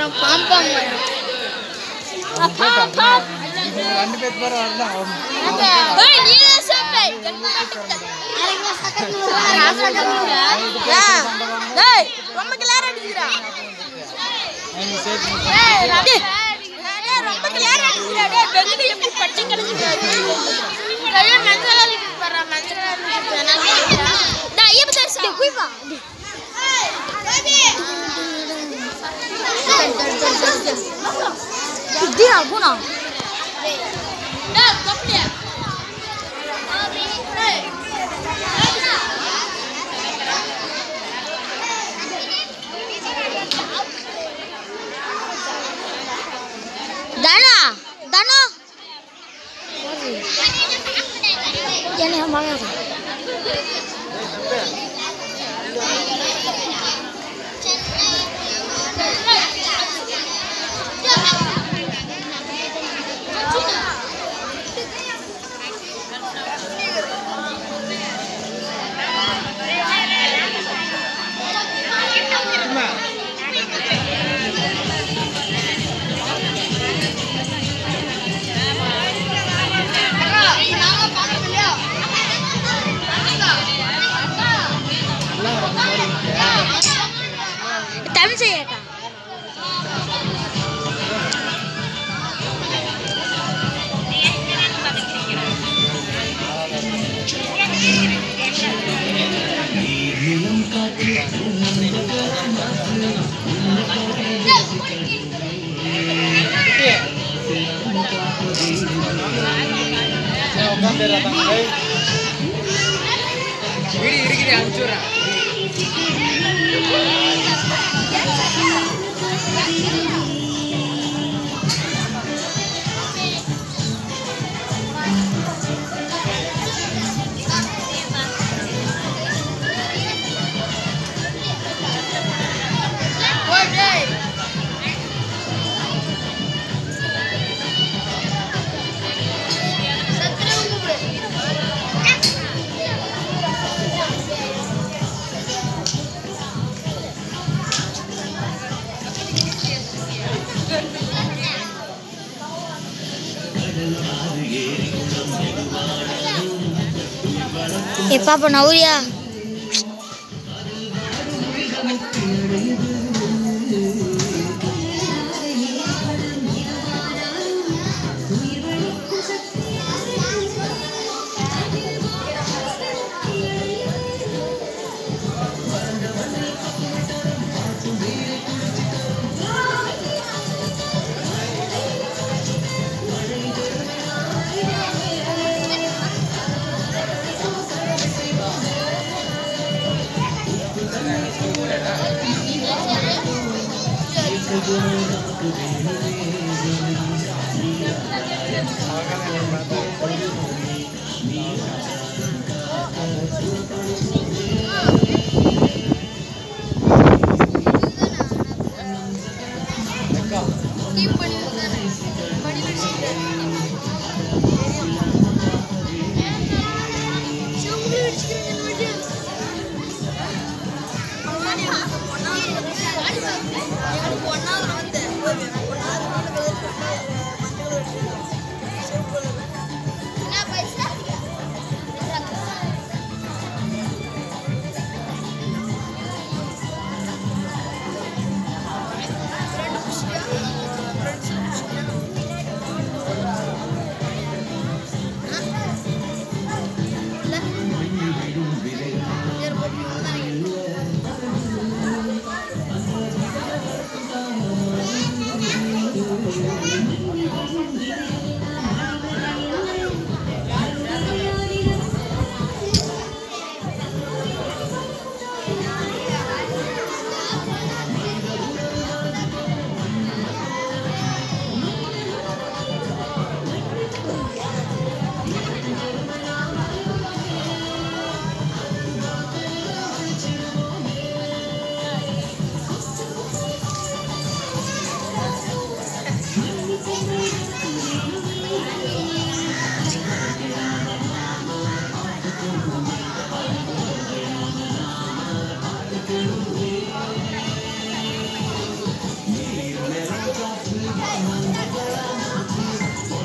மரம் பாம்பாம் மரம் ரெண்டு பேர் பேர் வரலாம் ரொம்ப கிளியர் அடிக்கிறா ரொம்ப கிளியர் அடிக்கிறா டேய் பெங்களூர் எப்படி பட்டி கிடக்குது கையில மஞ்சள் வர மஞ்சள் நான் ஐயப்ப தரிசனம் குயிப்பா đi alguno. No, come here. Dana, Dana. Yan yung mga. Time चाहिए का Ini ini hancur ah. Y papo, Nauria. Keep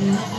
Mm-hmm.